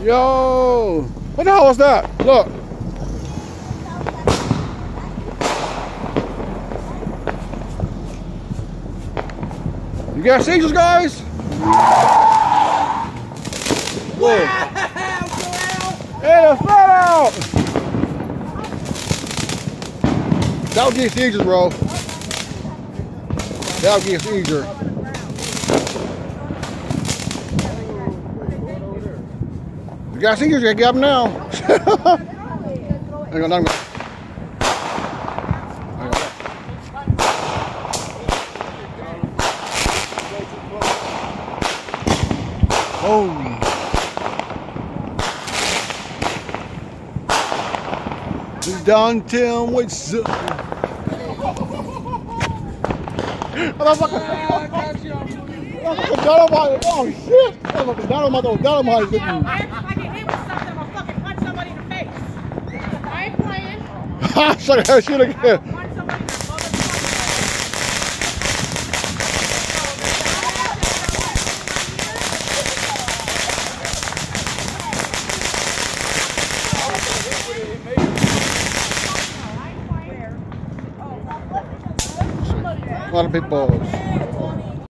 Yo! What the hell was that? Look. You got seizures, guys? Whoa. Hey, flat out! That'll get seizures, bro. That'll get seizure. You got seizures, you got them now. Oh. This downtown what's up? Motherfucker. Motherfucker dynamite. Oh shit. Motherfucker dynamite. Dynamite. Ha! Somebody in the motherfucking A lot of balls.